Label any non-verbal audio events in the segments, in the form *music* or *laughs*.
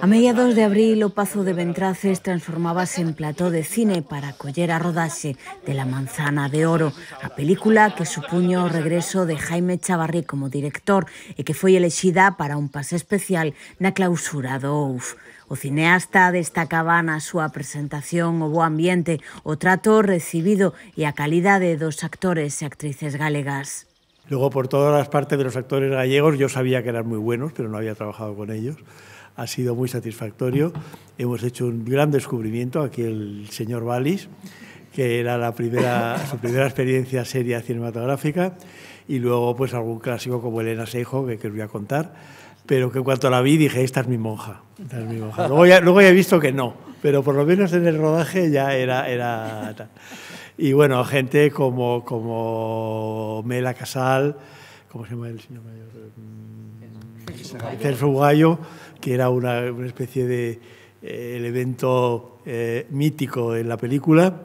A mediados de abril o Pazo de Ventraces transformábase en plató de cine para coller a rodaxe de La Manzana de Oro, a película que supuño o regreso de Jaime Chavarri como director e que foi elexida para un pase especial na clausura do OUF. O cineasta destacaba na súa presentación o bo ambiente, o trato recibido e a calidade dos actores e actrices galegas. Luego, por todas las partes de los actores gallegos, yo sabía que eran muy buenos, pero no había trabajado con ellos. Ha sido muy satisfactorio. Hemos hecho un gran descubrimiento, aquí el señor Valis, que era la primera, *laughs* su primera experiencia seria cinematográfica, y luego pues algún clásico como Elena Seijo, que, que os voy a contar, pero que en cuanto la vi dije, esta es mi monja. Esta es mi monja. Luego, luego ya he visto que no, pero por lo menos en el rodaje ya era... era y bueno, gente como, como Mela Casal, ¿cómo se llama el señor mayor? Celso Bugallo, que era una, una especie de eh, elemento eh, mítico en la película.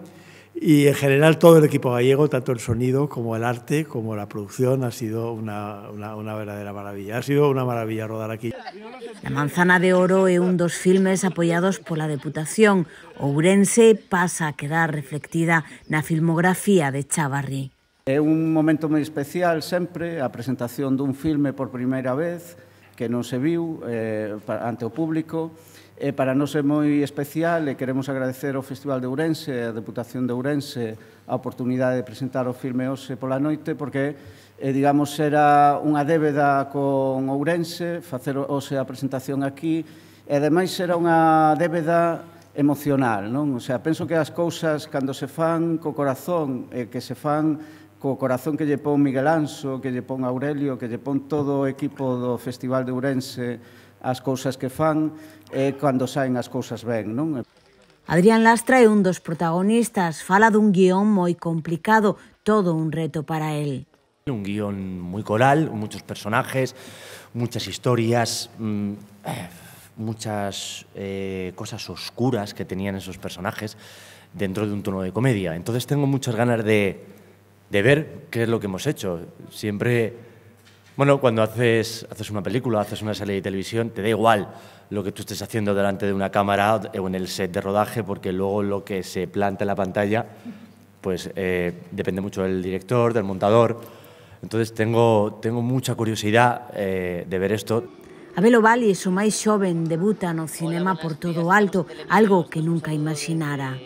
Y en general todo el equipo gallego, tanto el sonido como el arte, como la producción, ha sido una, una, una verdadera maravilla. Ha sido una maravilla rodar aquí. La Manzana de Oro é un dos filmes apoiados pola Deputación. Ourense pasa a quedar reflectida na filmografía de Chavarri. É un momento moi especial sempre a presentación dun filme por primeira vez que non se viu eh, ante o público E para nós é moi especial e queremos agradecer ao Festival de Ourense, a Deputación de Ourense, a oportunidade de presentar o filme hoxe pola noite, porque, eh, digamos, era unha débeda con Ourense, facer hoxe a presentación aquí, e ademais era unha débeda emocional, non? O sea, penso que as cousas cando se fan co corazón e eh, que se fan co corazón que lle pon Miguel Anso, que lle pon Aurelio, que lle pon todo o equipo do Festival de Ourense, as cousas que fan e cando saen as cousas ben, non? Adrián Lastra é un dos protagonistas, fala dun guión moi complicado, todo un reto para él. Un guión moi coral, moitos personajes, muchas historias, mm, eh, muchas eh, cosas oscuras que tenían esos personajes dentro de un tono de comedia. Entonces tengo muchas ganas de, de ver qué es lo que hemos hecho. Siempre Bueno, cuando haces, haces una película, haces una serie de televisión, te da igual lo que tú estés haciendo delante de una cámara o en el set de rodaje, porque luego lo que se planta en la pantalla, pues eh, depende mucho del director, del montador. Entonces tengo, tengo mucha curiosidad eh, de ver esto. Abel Ovalis, o máis xoven, debuta no cinema por todo alto, algo que nunca imaginara.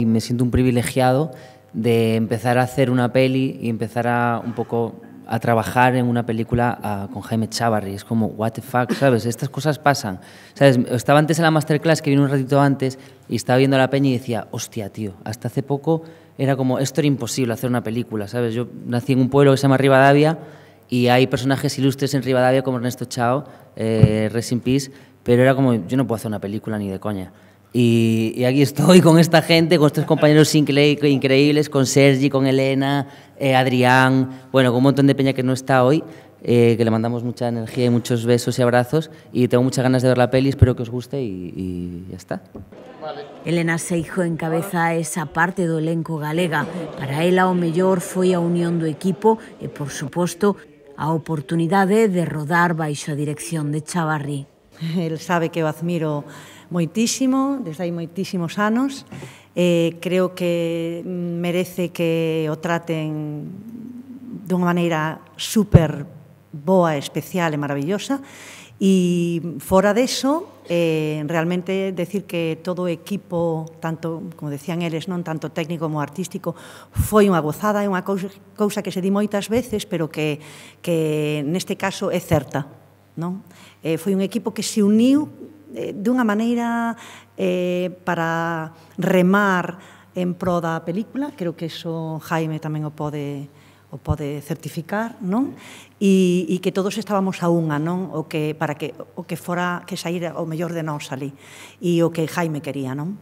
Y me siento un privilegiado de empezar a hacer una peli y empezar a un poco a trabajar en una película uh, con Jaime Chavarri. Es como, what the fuck, ¿sabes? Estas cosas pasan. ¿Sabes? Estaba antes en la masterclass, que vino un ratito antes, y estaba viendo la peña y decía, hostia, tío, hasta hace poco era como, esto era imposible hacer una película, ¿sabes? Yo nací en un pueblo que se llama Rivadavia y hay personajes ilustres en Rivadavia como Ernesto Chao, eh, in Peace, pero era como, yo no puedo hacer una película ni de coña. Y, y, aquí estoy con esta gente, con estos compañeros incre increíbles, con Sergi, con Elena, eh, Adrián, bueno, con un montón de peña que no está hoy, eh, que le mandamos mucha energía y muchos besos y abrazos. Y tengo muchas ganas de ver la peli, espero que os guste y, y ya está. Vale. Elena Seijo encabeza esa parte do elenco galega. Para ela o mellor foi a unión do equipo e, por suposto, a oportunidade de rodar baixo a dirección de Chavarri. El sabe que o admiro moitísimo, desde hai moitísimos anos. Eh, creo que merece que o traten dunha maneira super boa, especial e maravillosa. E fora deso, eh, realmente decir que todo o equipo, tanto, como decían eles, non tanto técnico como artístico, foi unha gozada, é unha cousa, cousa que se di moitas veces, pero que, que neste caso é certa. Non? Eh, foi un equipo que se uniu Eh, dunha maneira eh, para remar en pro da película, creo que iso Jaime tamén o pode o pode certificar, non? E, e que todos estábamos a unha, non? O que para que o que fora que saíra o mellor de nós ali e o que Jaime quería, non?